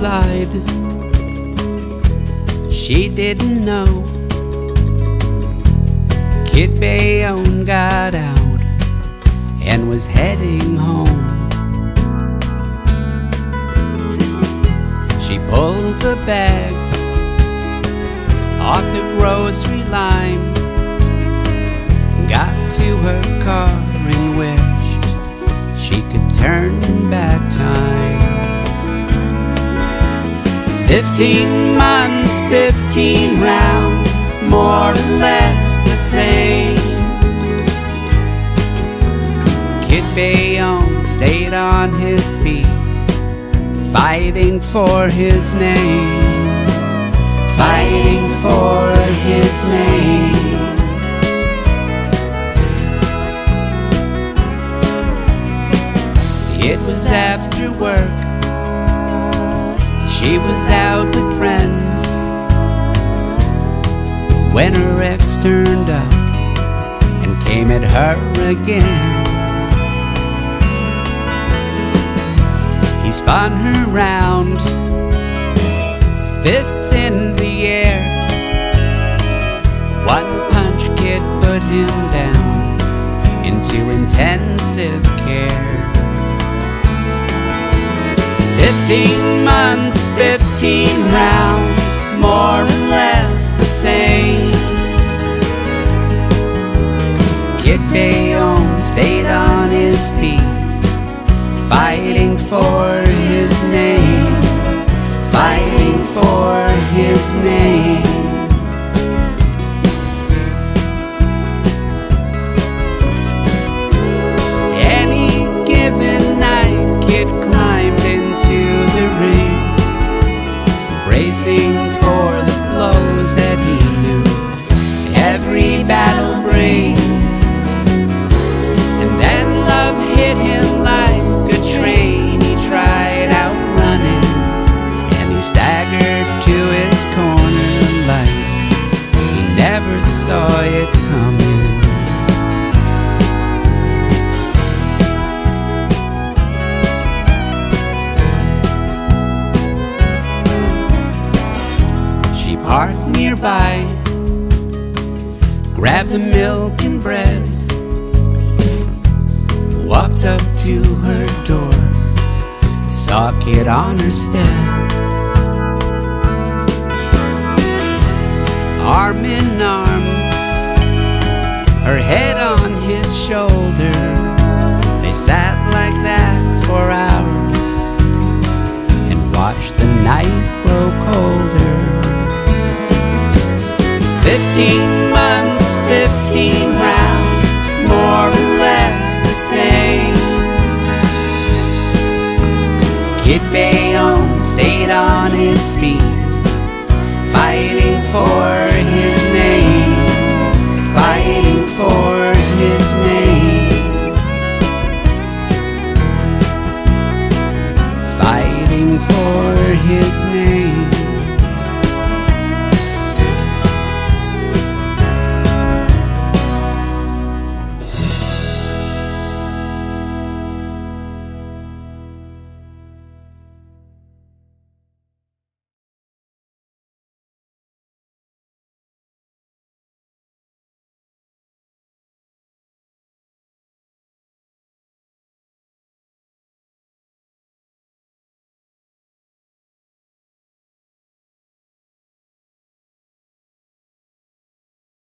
She lied. She didn't know. Kid Bayonne got out and was heading home. She pulled the bags off the grocery line, got to her car and wished she could turn back Fifteen months, fifteen rounds, more or less the same. Kid Bayonne stayed on his feet, fighting for his name, fighting for his name. It was after work. She was out with friends when her ex turned up and came at her again. He spun her round, fists in the air. One punch kid put him down into intensive care. Fifteen months, fifteen rounds, more or less the same. Kid Bayonne stayed on his feet, fighting for his name, fighting for his name. Never saw it coming. She parked nearby, grabbed the milk and bread, walked up to her door, saw a kid on her steps. Arm in arm, her head on his shoulder, they sat like that for hours and watched the night grow colder. Fifteen months, fifteen rounds, more or less the same. Kid Bayonne stayed on his feet, fighting for